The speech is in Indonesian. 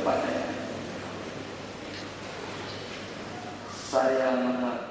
kepadanya. Saya menang.